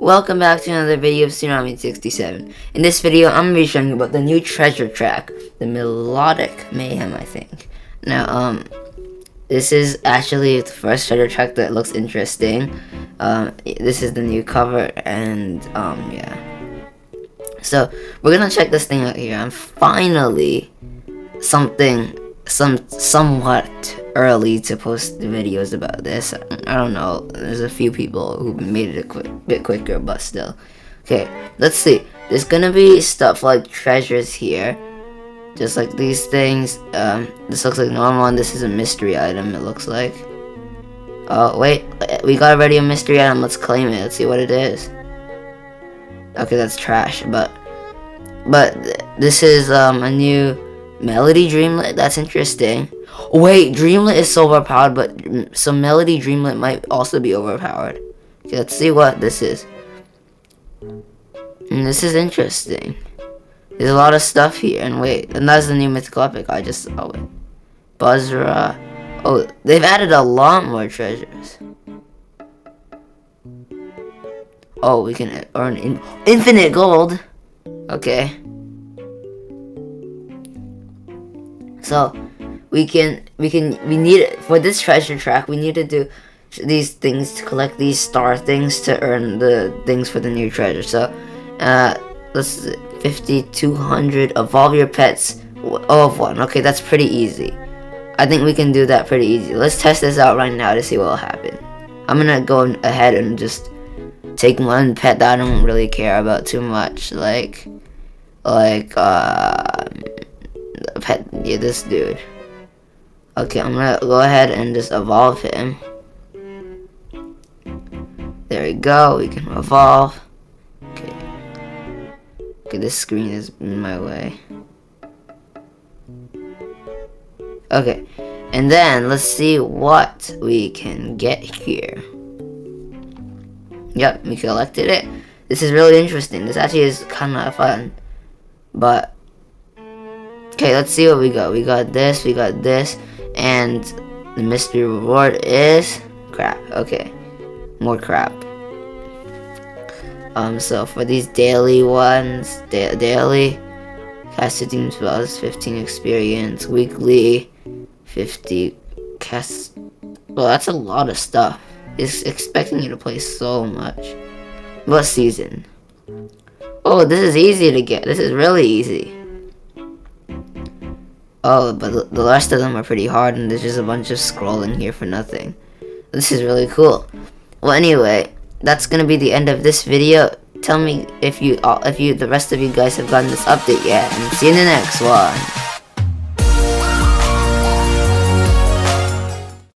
Welcome back to another video of Tsunami67. In this video, I'm going to be showing you about the new treasure track, the Melodic Mayhem, I think. Now, um, this is actually the first treasure track that looks interesting. Um, this is the new cover, and, um, yeah. So, we're gonna check this thing out here, and finally, something, some, somewhat early to post the videos about this. I don't know. There's a few people who made it a quick, bit quicker, but still. Okay, let's see. There's gonna be stuff like treasures here. Just like these things. Um, this looks like normal, and this is a mystery item, it looks like. Oh, wait. We got already a mystery item. Let's claim it. Let's see what it is. Okay, that's trash, but... But this is um, a new Melody Dreamlet. That's interesting. Wait, Dreamlet is so overpowered, but some Melody Dreamlet might also be overpowered. Okay, let's see what this is. And hmm, this is interesting. There's a lot of stuff here, and wait, and that's the new mythical epic I just saw. Oh, wait. Buzzra. Oh, they've added a lot more treasures. Oh, we can earn in infinite gold. Okay. So, we can we can we need for this treasure track we need to do these things to collect these star things to earn the things for the new treasure. So uh let's 5200 evolve your pets all of one. Okay that's pretty easy. I think we can do that pretty easy. Let's test this out right now to see what will happen. I'm gonna go ahead and just take one pet that i don't really care about too much like like uh pet yeah this dude Okay, I'm gonna go ahead and just evolve him. There we go, we can evolve. Okay. Okay, this screen is in my way. Okay, and then let's see what we can get here. Yep, we collected it. This is really interesting. This actually is kind of fun. But, okay, let's see what we got. We got this, we got this. And the mystery reward is crap. Okay, more crap. Um, so for these daily ones, da daily, cast 15 spells, 15 experience, weekly, 50 cast. Well, that's a lot of stuff. It's expecting you to play so much. What season? Oh, this is easy to get. This is really easy. Oh, but the rest of them are pretty hard and there's just a bunch of scrolling here for nothing. This is really cool. Well, anyway, that's gonna be the end of this video. Tell me if you, uh, if you, the rest of you guys have gotten this update yet, and see you in the next one.